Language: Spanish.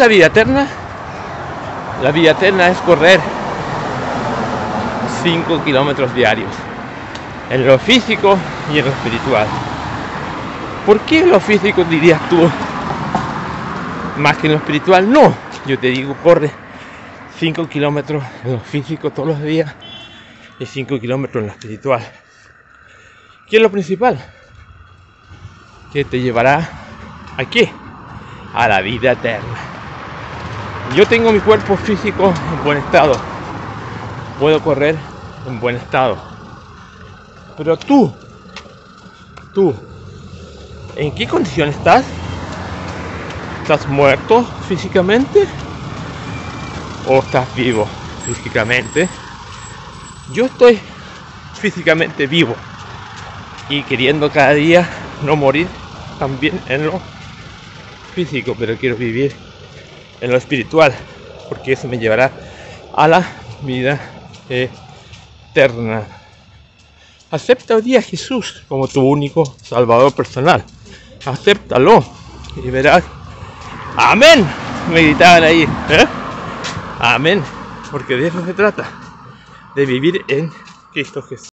La vida eterna, la vida eterna es correr 5 kilómetros diarios, en lo físico y en lo espiritual. ¿Por qué en lo físico dirías tú más que en lo espiritual? No, yo te digo, corre 5 kilómetros en lo físico todos los días y 5 kilómetros en lo espiritual. ¿Qué es lo principal? Que te llevará a qué? A la vida eterna. Yo tengo mi cuerpo físico en buen estado. Puedo correr en buen estado. Pero tú, tú, ¿en qué condición estás? ¿Estás muerto físicamente? ¿O estás vivo físicamente? Yo estoy físicamente vivo y queriendo cada día no morir también en lo físico, pero quiero vivir en lo espiritual, porque eso me llevará a la vida eterna. Acepta hoy día a Jesús como tu único Salvador personal. Acéptalo y verás. Amén. Me gritaban ahí. ¿eh? Amén. Porque de eso se trata. De vivir en Cristo Jesús.